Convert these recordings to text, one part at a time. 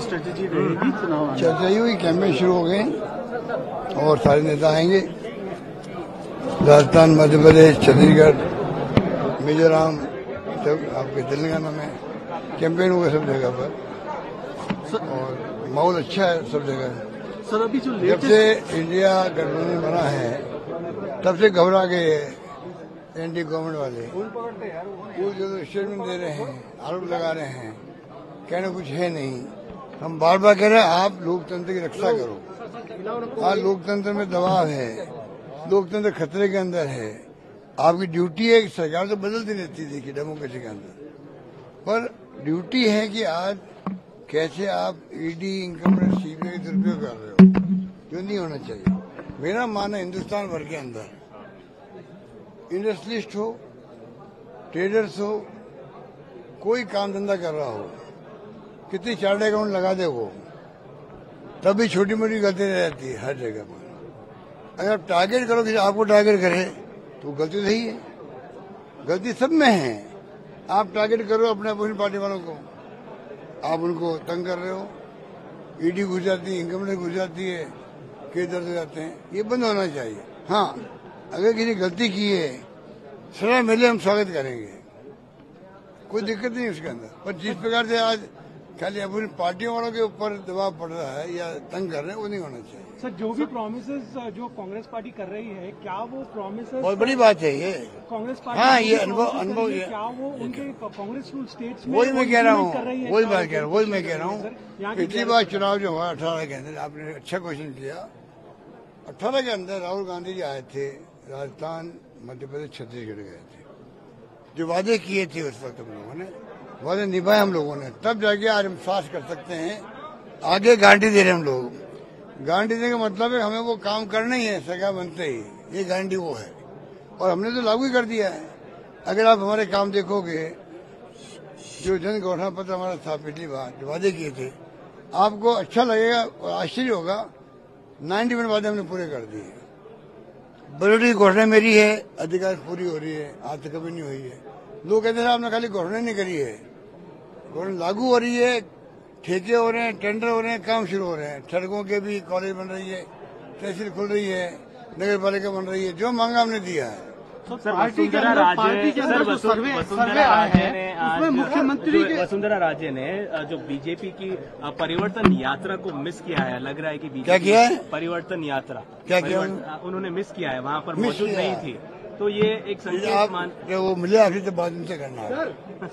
Strategy रहेगी चुनाव चर्चा ही हुई कैंपेन शुरू हो गए और सारे नेता आएँगे। राजस्थान मध्य प्रदेश छत्तीसगढ़ मिजोरम सब आपके तेलंगाना में कैंपेन हुआ सब जगह पर। और माहौल अच्छा है सब जगह। सर अभी जो जब से इंडिया गठबंधन बना है तब से घबरा गए एनडी गवर्नमेंट वाले। वो जो स्टेटमेंट दे रहे हैं आरोप लगा रहे हैं कहना कुछ है नहीं। हम बार बार कह रहे हैं, आप लोकतंत्र की रक्षा करो। आज लोकतंत्र में दबाव है। लोकतंत्र खतरे के अंदर है। आपकी ड्यूटी है सरकार तो बदलती रहती थी कि डेमोक्रेसी के अंदर। पर ड्यूटी है कि आज कैसे आप ईडी इनकम टैक्स सीबीआई दुरुपयोग कर रहे हो, जो नहीं होना चाहिए। मेरा मानना हिंदुस्तान भर के अंदर। इंडस्ट्रियलिस्ट हो, ट्रेडर्स हो, कोई काम धंधा कर रहा हो कितनी चार्ट अकाउंट लगा दे वो तभी छोटी मोटी गलती रह जाती है हर जगह पर। अगर आप टारगेट करो कि आपको टारगेट करे तो गलती सही है। गलती सब में है। आप टारगेट करो अपने अपोजिशन पार्टी वालों को। आप उनको तंग कर रहे हो। ईडी घुस जाती है इनकम टैक्स घुस जाती है, केस दर्ज हो जाते हैं। ये बंद होना चाहिए। हाँ अगर किसी गलती की है, सलाह मिले हम स्वागत करेंगे। कोई दिक्कत नहीं उसके अंदर। पर जिस प्रकार से आज खाली अपनी पार्टियों वालों के ऊपर दबाव पड़ रहा है या तंग कर रहे हैं वो नहीं होना चाहिए। सर जो भी प्रोमिस जो कांग्रेस पार्टी कर रही है क्या वो प्रोमिस बहुत बड़ी बात है ये। कांग्रेस पार्टी हाँ, ये अनुभव- अनुभव क्या वो उनके कांग्रेस स्टेट्स में वही मैं कह रहा हूँ वही बात कह रहा हूँ वही मैं कह रहा हूँ। पिछली बार चुनाव जो हुआ अठारह के अंदर आपने अच्छा क्वेश्चन किया। अठारह के अंदर राहुल गांधी जी आए थे राजस्थान मध्य प्रदेश छत्तीसगढ़ गए थे। जो वादे किए थे उस वक्त हम लोगों ने वादे निभाए हम लोगों ने। तब जाके आज हम सास कर सकते हैं। आगे गारंटी दे रहे हम लोग। गारंटी देने का मतलब है, हमें वो काम करना ही है सरकार बनते ही। ये गारंटी वो है। और हमने तो लागू ही कर दिया है। अगर आप हमारे काम देखोगे, जो जन घोषणा पत्र हमारा था, पिछली बार जो वादे किए थे, आपको अच्छा लगेगा और आश्चर्य होगा, नाइन्टी वन वादे हमने पूरे कर दिए। बजट घोषणा मेरी है, अधिकार पूरी हो रही है आज कभी नहीं हुई है। लोग कहते हैं आपने खाली घोषणा नहीं करी है। घोषणा लागू हो रही है ठेके हो रहे हैं टेंडर हो रहे हैं काम शुरू हो रहे हैं। सड़कों के भी कॉलेज बन रही है तहसील खुल रही है नगर पालिका बन रही है जो मांगा हमने दिया है। सर वसुंधरा राजे सर वसुंधरा राजे ने आज मुख्यमंत्री जो वसुंधरा राजे ने जो बीजेपी की परिवर्तन यात्रा को मिस किया है लग रहा है कि बीजेपी क्या किया है? परिवर्तन यात्रा क्या किया उन्होंने मिस किया है वहाँ पर मौजूद नहीं थी। तो ये एक संकेत मान वो मिले आपसे तो बाद उनसे करना है?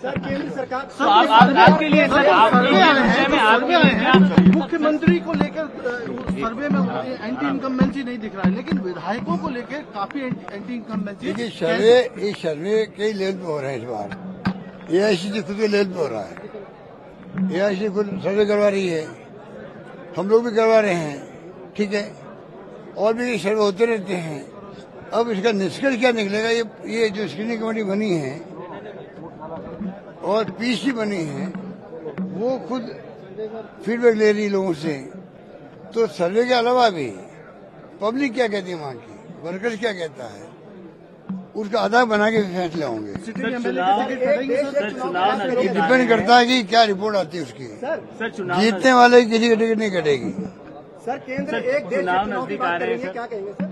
सर केंद्र सरकार तो आप, आप, आपके लिए सर में मुख्यमंत्री को लेकर सर्वे में एंटी इनकम्बेंसी नहीं दिख रहा है लेकिन विधायकों को लेकर काफ़ी एंटी इनकम्बेंसी देखिए सर्वे ये सर्वे कई लेवल पे हो रहे हैं इस बार। ए आई सी खुद के लेवल पे हो रहा है। ए आई सी खुद सर्वे करवा रही है। हम लोग भी करवा रहे हैं। ठीक है? और भी सर्वे होते रहते हैं। अब इसका निष्कर्ष क्या निकलेगा? ये ये जो स्क्रीनिंग कमेटी बनी है और पीसी बनी है वो खुद फीडबैक ले रही है लोगों से। तो सर्वे के अलावा भी पब्लिक क्या कहती है वहाँ की? वर्कर्स क्या कहता है? उसका आधार बना के फैसले होंगे। डिपेंड करता है कि क्या रिपोर्ट आती है उसकी। जीतने वाले किसी की टिकट नहीं कटेगी। सर केंद्र एक देश चुनाव नज़दीक आ रहे हैं, क्या कहेंगे सर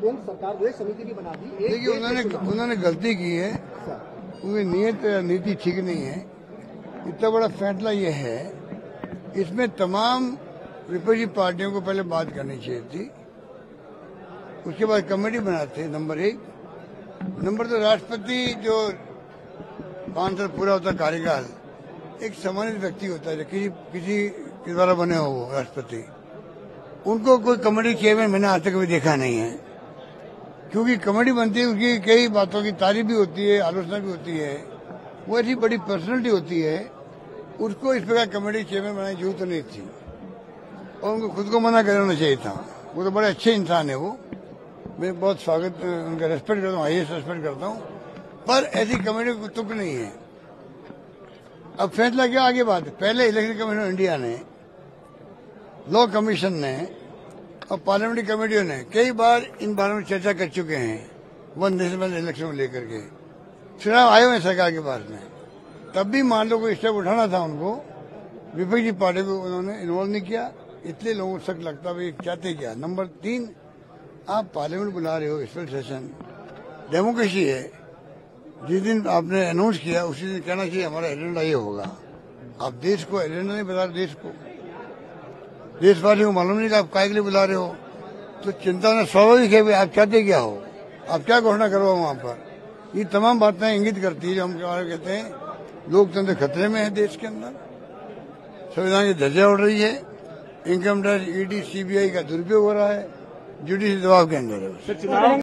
केंद्र सरकार जो है समिति भी बना दी। देखिए उन्होंने उन्होंने गलती की है। उनकी नीयत नीति ठीक नहीं है। इतना बड़ा फैसला ये है इसमें तमाम विपक्षी पार्टियों को पहले बात करनी चाहिए थी। उसके बाद कमेटी बनाते नंबर एक। नंबर दो राष्ट्रपति जो पाँच साल पूरा होता कार्यकाल एक सम्मानित व्यक्ति होता है किसी किसी के द्वारा बने हो वो राष्ट्रपति। उनको कोई कमेटी चेयरमैन मैंने आज तक कभी देखा नहीं है। क्योंकि कॉमेडी बनती है, उसकी कई बातों की तारीफ़ भी होती है, आलोचना भी होती है। वो ऐसी बड़ी पर्सनैलिटी होती है, उसको इस प्रकार कमेटी चेयरमैन बनाने की ज़रूरत नहीं थी। और उनको खुद को मना करना चाहिए था। वो तो बड़े अच्छे इंसान है वो। मैं बहुत स्वागत, उनका रेस्पेक्ट करता हूँ, आई रेस्पेक्ट करता हूँ। पर ऐसी कमेटी को तुक नहीं है। अब फैसला क्या, आगे बात पहले इलेक्शन कमीशन ऑफ़ इंडिया ने, लॉ कमीशन ने और पार्लियामेंट्री कमेटियों ने कई बार इन बारे में चर्चा कर चुके हैं वन नेशनल इलेक्शन को लेकर के। चुनाव आए हुए सरकार के पास में। तब भी मान लो कोई स्टेप उठाना था उनको। विपक्षी पार्टी को उन्होंने इन्वॉल्व नहीं किया। इतने लोगों को शक लगता है चाहते क्या। नंबर तीन, आप पार्लियामेंट बुला रहे हो स्पेशल सेशन डेमोक्रेसी है। जिस दिन आपने अनाउंस किया, उसी दिन कहना चाहिए, हमारा एजेंडा ये होगा। आप देश को एजेंडा नहीं बता रहे, देश को। देशवासियों को मालूम नहीं था, आप काय के लिए बुला रहे हो? तो चिंता ना स्वाभाविक है आप चाहते क्या हो? आप क्या घोषणा करो वहाँ पर? ये तमाम बातें इंगित करती है जो हम कहते हैं, लोकतंत्र खतरे में है देश के अंदर। संविधान की धज्जा उड़ रही है। इनकम टैक्स ईडी सीबीआई का दुरुपयोग हो रहा है। जुडिशल दबाव के अंदर है।